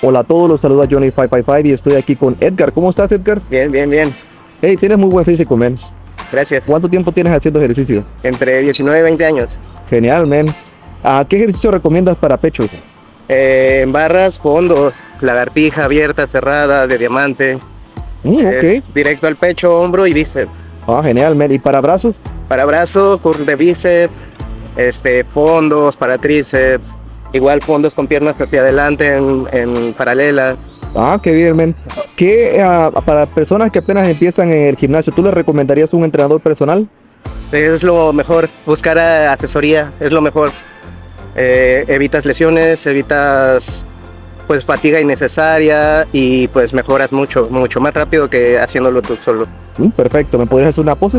Hola a todos, los saluda Johnny 555 y estoy aquí con Edgar. ¿Cómo estás, Edgar? Bien, bien, bien. Hey, tienes muy buen físico, man. Gracias. ¿Cuánto tiempo tienes haciendo ejercicio? Entre 19 y 20 años. Genial, man. ¿A qué ejercicio recomiendas para pecho? Eh, en barras, fondos, lagartija abierta, cerrada, de diamante. Mm, directo al pecho, hombro y bíceps. Ah, genial, man. ¿Y para brazos? Para brazos, curl de bíceps, este, fondos para tríceps. Igual fondos con piernas hacia adelante en, en paralelas. Ah, qué bien, man. ¿Qué, ah, para personas que apenas empiezan en el gimnasio, ¿tú les recomendarías un entrenador personal? Es lo mejor, buscar eh, asesoría, es lo mejor. Eh, evitas lesiones, evitas pues fatiga innecesaria y pues mejoras mucho, mucho más rápido que haciéndolo tú solo. Mm, perfecto. ¿Me podrías hacer una pose?